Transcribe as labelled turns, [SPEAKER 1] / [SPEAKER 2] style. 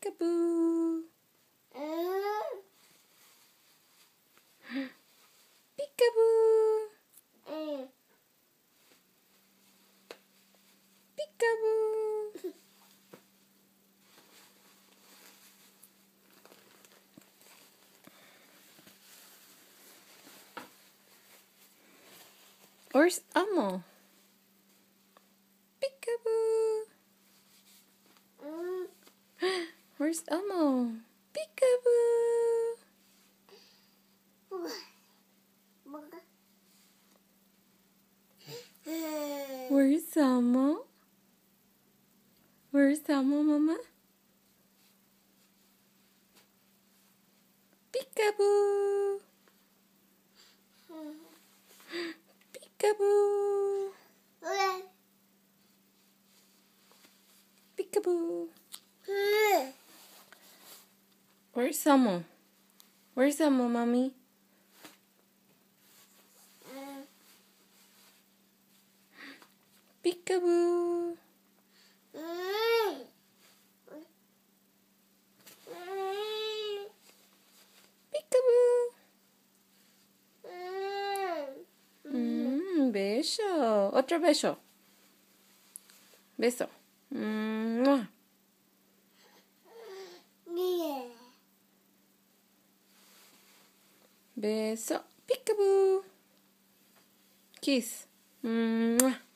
[SPEAKER 1] Peekaboo. Uh. Peekaboo. Uh. Peekaboo. Where's Elmo? Peekaboo. Where's Elmo? Peekaboo. Where's Elmo? Where's Elmo, Mama? Peekaboo. Peekaboo. Peekaboo. Where's Elmo? Where's Elmo, Mommy? Peekaboo. Peekaboo. Mm, beso. Otro beso. Beso. Mua. Beso. Peekaboo. Kiss. Mua.